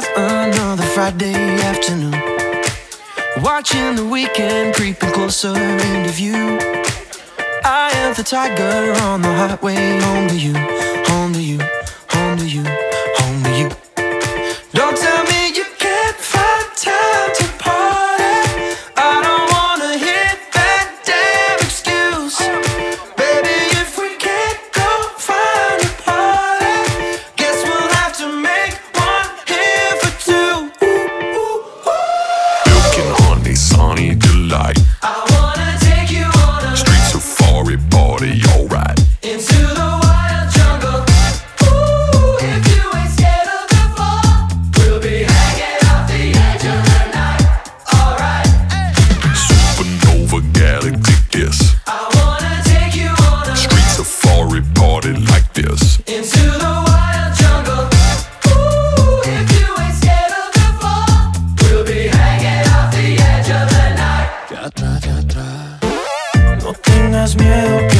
five another Friday afternoon. Watching the weekend creeping closer into view. I am the tiger on the highway home to you, home to you, tengas miedo